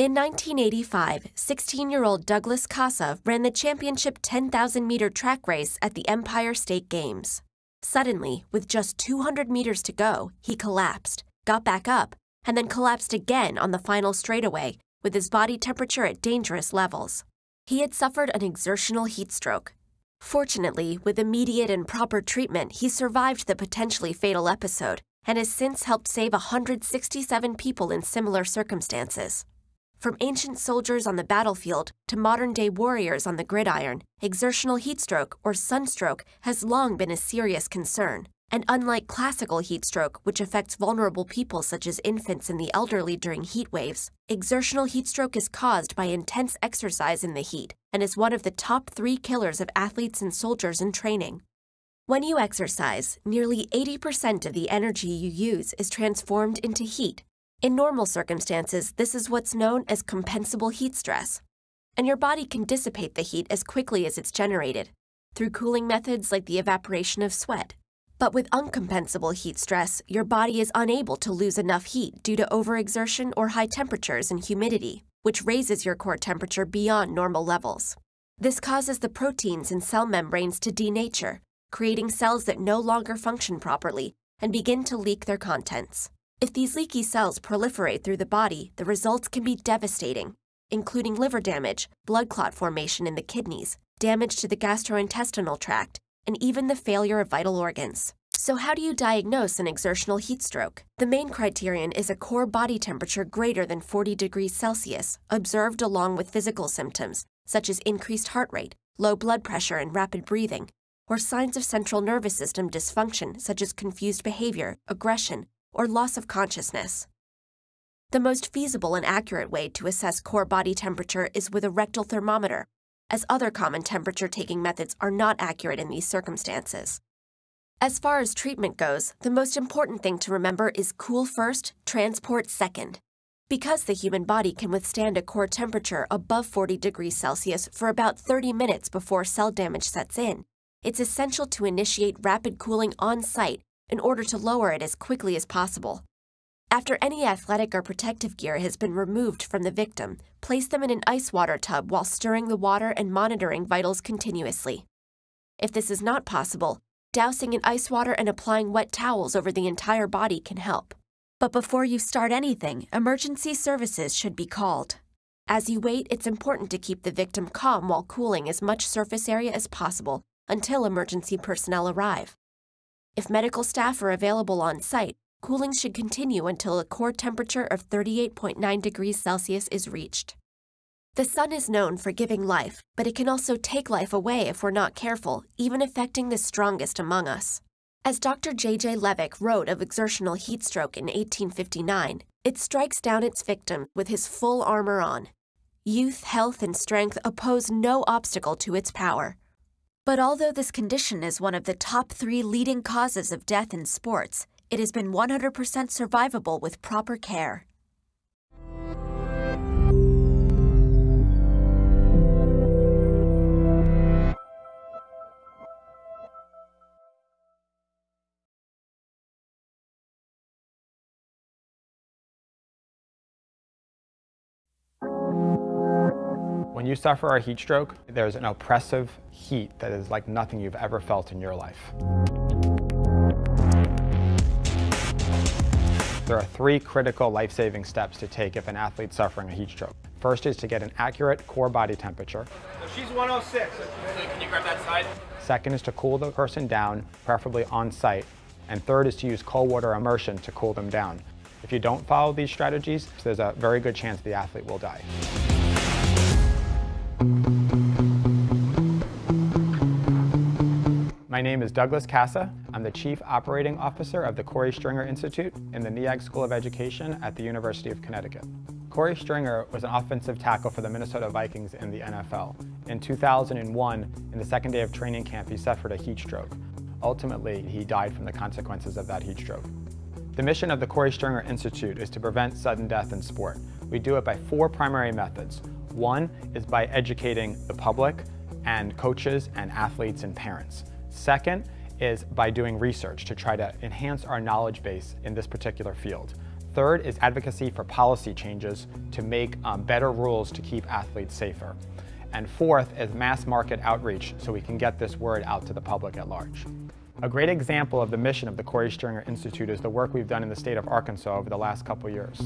In 1985, 16 year old Douglas Casa ran the championship 10,000 meter track race at the Empire State Games. Suddenly, with just 200 meters to go, he collapsed, got back up, and then collapsed again on the final straightaway, with his body temperature at dangerous levels. He had suffered an exertional heat stroke. Fortunately, with immediate and proper treatment, he survived the potentially fatal episode and has since helped save 167 people in similar circumstances. From ancient soldiers on the battlefield to modern day warriors on the gridiron, exertional heatstroke or sunstroke has long been a serious concern. And unlike classical heatstroke, which affects vulnerable people such as infants and the elderly during heat waves, exertional heatstroke is caused by intense exercise in the heat and is one of the top three killers of athletes and soldiers in training. When you exercise, nearly 80% of the energy you use is transformed into heat, in normal circumstances, this is what's known as compensable heat stress, and your body can dissipate the heat as quickly as it's generated through cooling methods like the evaporation of sweat. But with uncompensable heat stress, your body is unable to lose enough heat due to overexertion or high temperatures and humidity, which raises your core temperature beyond normal levels. This causes the proteins in cell membranes to denature, creating cells that no longer function properly and begin to leak their contents. If these leaky cells proliferate through the body, the results can be devastating, including liver damage, blood clot formation in the kidneys, damage to the gastrointestinal tract, and even the failure of vital organs. So, how do you diagnose an exertional heat stroke? The main criterion is a core body temperature greater than 40 degrees Celsius, observed along with physical symptoms, such as increased heart rate, low blood pressure, and rapid breathing, or signs of central nervous system dysfunction, such as confused behavior, aggression, or loss of consciousness. The most feasible and accurate way to assess core body temperature is with a rectal thermometer, as other common temperature taking methods are not accurate in these circumstances. As far as treatment goes, the most important thing to remember is cool first, transport second. Because the human body can withstand a core temperature above 40 degrees Celsius for about 30 minutes before cell damage sets in, it's essential to initiate rapid cooling on site in order to lower it as quickly as possible. After any athletic or protective gear has been removed from the victim, place them in an ice water tub while stirring the water and monitoring vitals continuously. If this is not possible, dousing in ice water and applying wet towels over the entire body can help. But before you start anything, emergency services should be called. As you wait, it's important to keep the victim calm while cooling as much surface area as possible until emergency personnel arrive. If medical staff are available on site, cooling should continue until a core temperature of 38.9 degrees Celsius is reached. The sun is known for giving life, but it can also take life away if we're not careful, even affecting the strongest among us. As Dr. J.J. Levick wrote of exertional heat stroke in 1859, it strikes down its victim with his full armor on. Youth, health, and strength oppose no obstacle to its power. But although this condition is one of the top three leading causes of death in sports, it has been 100% survivable with proper care. You suffer a heat stroke, there's an oppressive heat that is like nothing you've ever felt in your life. There are three critical life-saving steps to take if an athlete's suffering a heat stroke. First is to get an accurate core body temperature. So she's 106. So can you grab that side? Second is to cool the person down, preferably on site. And third is to use cold water immersion to cool them down. If you don't follow these strategies, there's a very good chance the athlete will die. My name is Douglas Casa. I'm the Chief Operating Officer of the Korey Stringer Institute in the Neag School of Education at the University of Connecticut. Korey Stringer was an offensive tackle for the Minnesota Vikings in the NFL. In 2001, in the second day of training camp, he suffered a heat stroke. Ultimately, he died from the consequences of that heat stroke. The mission of the Korey Stringer Institute is to prevent sudden death in sport. We do it by four primary methods. One is by educating the public and coaches and athletes and parents. Second is by doing research to try to enhance our knowledge base in this particular field. Third is advocacy for policy changes to make um, better rules to keep athletes safer. And fourth is mass market outreach so we can get this word out to the public at large. A great example of the mission of the Korey Stringer Institute is the work we've done in the state of Arkansas over the last couple years.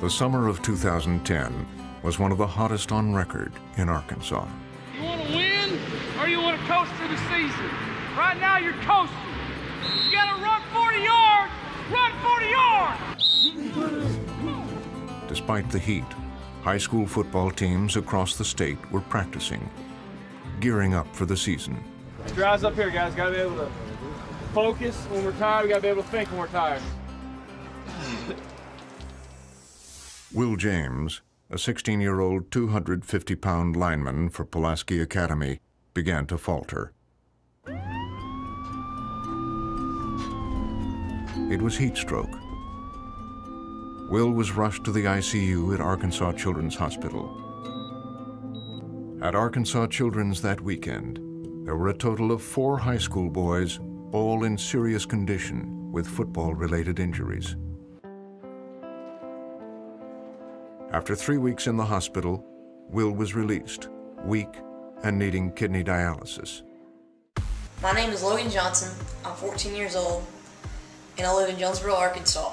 The summer of 2010 was one of the hottest on record in Arkansas. Coast through the season? Right now you're coasting. You got to run 40 yards. Run 40 yards. Despite the heat, high school football teams across the state were practicing, gearing up for the season. Your eyes up here, guys. Got to be able to focus when we're tired. We got to be able to think when we're tired. Will James, a 16-year-old 250-pound lineman for Pulaski Academy, began to falter. It was heat stroke. Will was rushed to the ICU at Arkansas Children's Hospital. At Arkansas Children's that weekend, there were a total of four high school boys, all in serious condition with football-related injuries. After three weeks in the hospital, Will was released, weak and needing kidney dialysis. My name is Logan Johnson. I'm 14 years old, and I live in Jonesboro, Arkansas.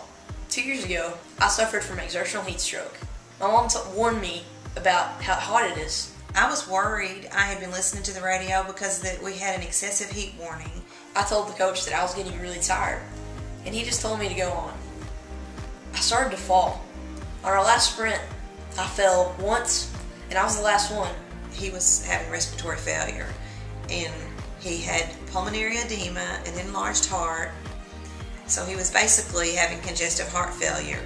Two years ago, I suffered from exertional heat stroke. My mom warned me about how hot it is. I was worried. I had been listening to the radio because that we had an excessive heat warning. I told the coach that I was getting really tired, and he just told me to go on. I started to fall. On our last sprint, I fell once, and I was the last one. He was having respiratory failure, and he had pulmonary edema, an enlarged heart, so he was basically having congestive heart failure.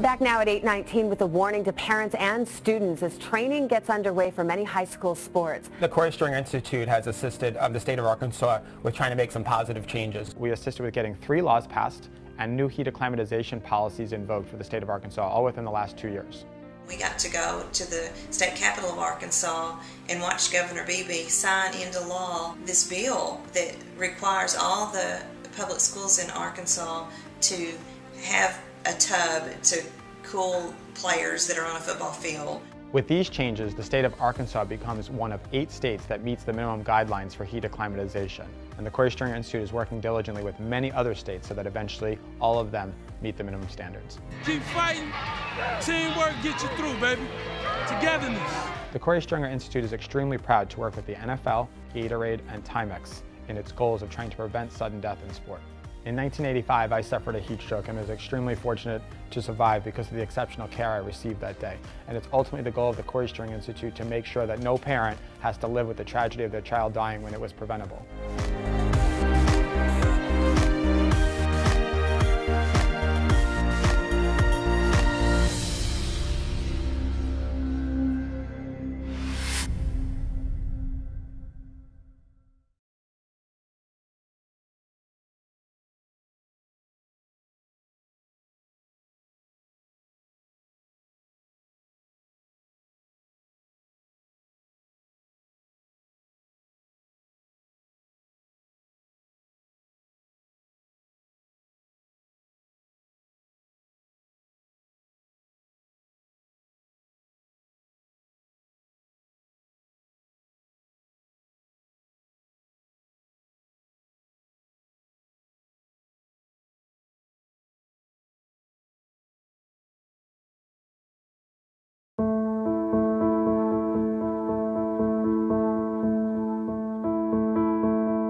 Back now at 819 with a warning to parents and students as training gets underway for many high school sports. The Korey Stringer Institute has assisted um, the state of Arkansas with trying to make some positive changes. We assisted with getting three laws passed and new heat acclimatization policies invoked for the state of Arkansas, all within the last two years. We got to go to the state capital of Arkansas and watch Governor Beebe sign into law this bill that requires all the public schools in Arkansas to have a tub to cool players that are on a football field. With these changes, the state of Arkansas becomes one of eight states that meets the minimum guidelines for heat acclimatization. And the Korey Stringer Institute is working diligently with many other states so that eventually all of them meet the minimum standards. Keep fighting. Teamwork gets you through, baby. Togetherness. The Korey Stringer Institute is extremely proud to work with the NFL, Gatorade, and Timex in its goals of trying to prevent sudden death in sport. In 1985, I suffered a heat stroke and was extremely fortunate to survive because of the exceptional care I received that day. And it's ultimately the goal of the Korey Stringer Institute to make sure that no parent has to live with the tragedy of their child dying when it was preventable.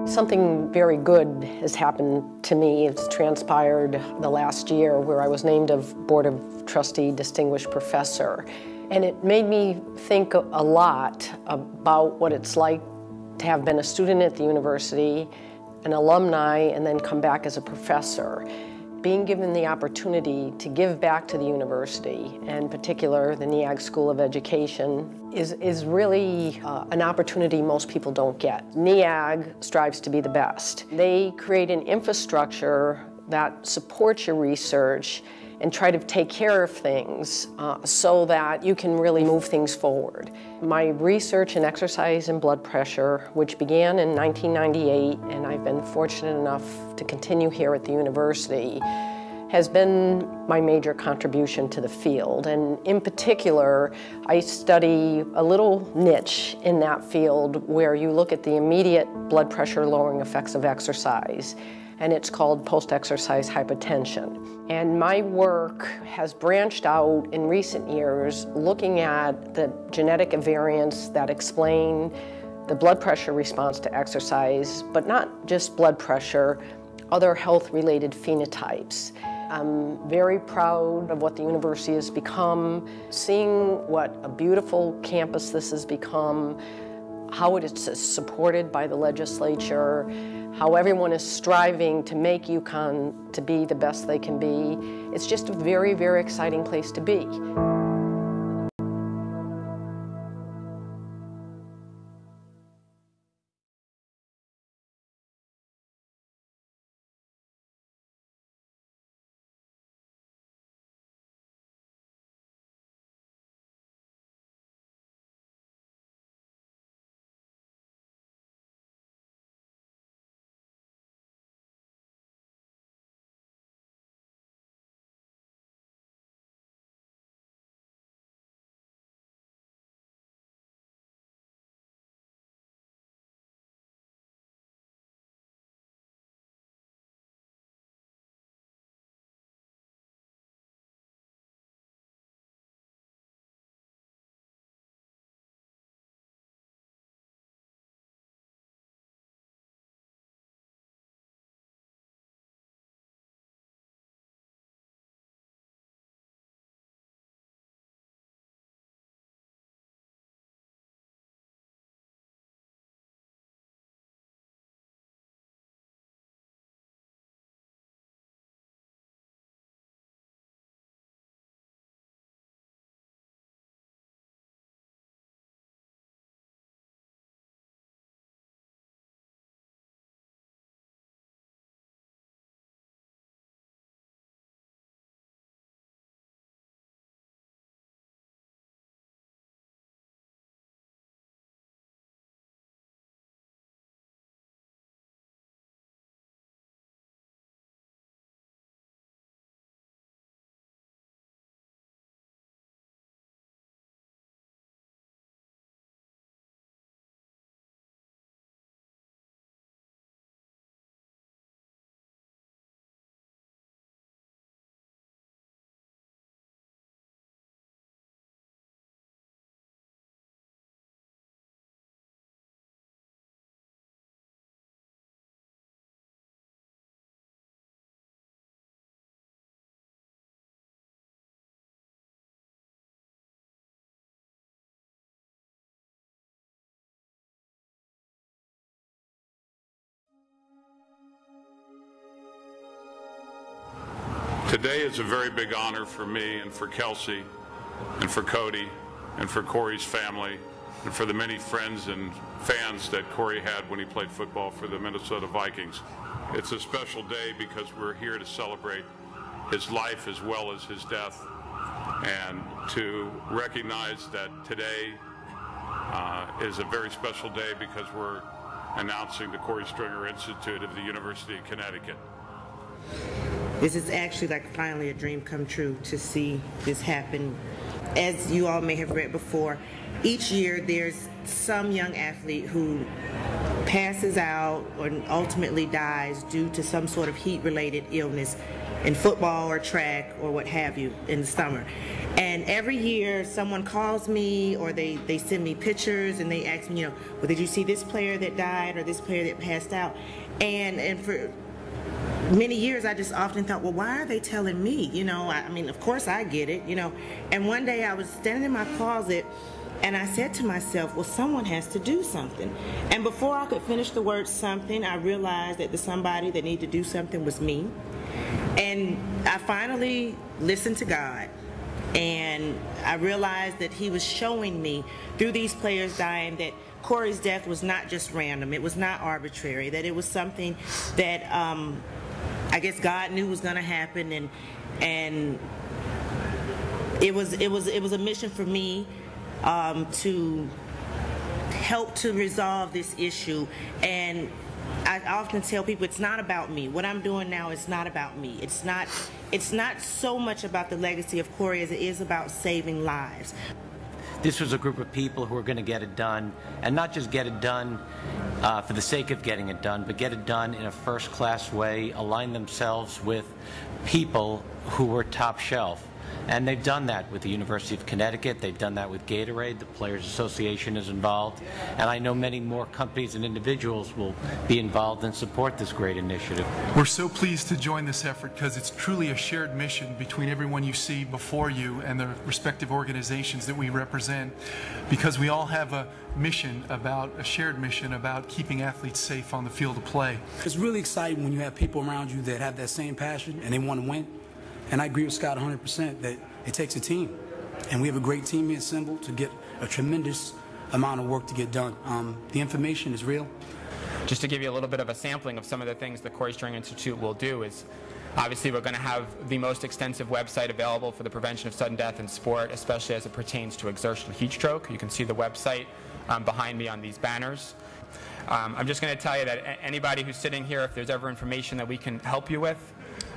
Something very good has happened to me. It's transpired the last year where I was named a Board of Trustee Distinguished Professor. And it made me think a lot about what it's like to have been a student at the university, an alumni, and then come back as a professor being given the opportunity to give back to the university, and in particular the Neag School of Education, is, is really uh, an opportunity most people don't get. Neag strives to be the best. They create an infrastructure that supports your research and try to take care of things uh, so that you can really move things forward. My research in exercise and blood pressure, which began in 1998, and I've been fortunate enough to continue here at the university, has been my major contribution to the field. And in particular, I study a little niche in that field where you look at the immediate blood pressure lowering effects of exercise and it's called post-exercise hypotension. And my work has branched out in recent years looking at the genetic variants that explain the blood pressure response to exercise, but not just blood pressure, other health-related phenotypes. I'm very proud of what the university has become, seeing what a beautiful campus this has become, how it is supported by the legislature, how everyone is striving to make UConn to be the best they can be. It's just a very, very exciting place to be. Today is a very big honor for me and for Kelci and for Kodie and for Korey's family and for the many friends and fans that Korey had when he played football for the Minnesota Vikings. It's a special day because we're here to celebrate his life as well as his death and to recognize that today uh, is a very special day because we're announcing the Korey Stringer Institute of the University of Connecticut. This is actually like finally a dream come true to see this happen. As you all may have read before, each year there's some young athlete who passes out or ultimately dies due to some sort of heat related illness in football or track or what have you in the summer. And every year someone calls me or they, they send me pictures and they ask me, you know, well, did you see this player that died or this player that passed out? And, and for many years I just often thought, well, why are they telling me? You know, I, I, mean, of course I get it, you know. And one day I was standing in my closet and I said to myself, well, someone has to do something. And before I could finish the word something, I realized that the somebody that needed to do something was me. And I finally listened to God. And I realized that He was showing me through these players dying that Korey's death was not just random, it was not arbitrary, that it was something that um, I guess God knew was going to happen, and and it was it was it was a mission for me um, to help to resolve this issue and I often tell people it's not about me. What I'm doing now is not about me. It's not it's not so much about the legacy of Korey as it is about saving lives. This was a group of people who were going to get it done, and not just get it done uh, for the sake of getting it done, but get it done in a first class way, align themselves with people who were top shelf. And they've done that with the University of Connecticut. They've done that with Gatorade. The Players Association is involved. And I know many more companies and individuals will be involved and support this great initiative. We're so pleased to join this effort because it's truly a shared mission between everyone you see before you and the respective organizations that we represent because we all have a mission about a shared mission about keeping athletes safe on the field of play. It's really exciting when you have people around you that have that same passion and they want to win. And I agree with Scott 100% that it takes a team. And we have a great team assembled to get a tremendous amount of work to get done. Um, the information is real. Just to give you a little bit of a sampling of some of the things the Korey Stringer Institute will do is obviously we're going to have the most extensive website available for the prevention of sudden death in sport, especially as it pertains to exertional heat stroke. You can see the website um, behind me on these banners. Um, I'm just going to tell you that anybody who's sitting here, if there's ever information that we can help you with,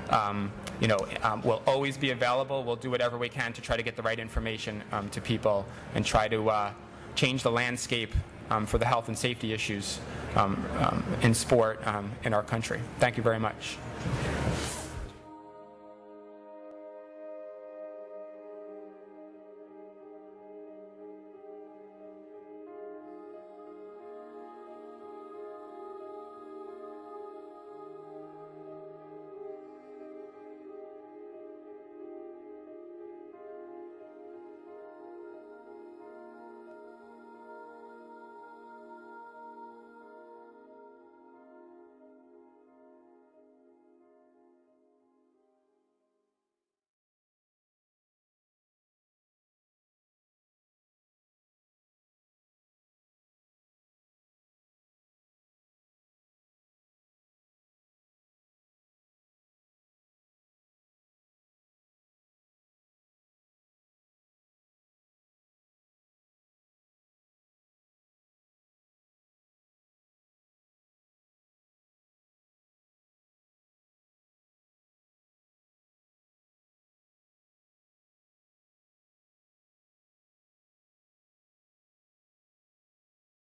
um, you know, um, will always be available. We'll do whatever we can to try to get the right information um, to people and try to uh, change the landscape um, for the health and safety issues um, um, in sport in our country. Thank you very much.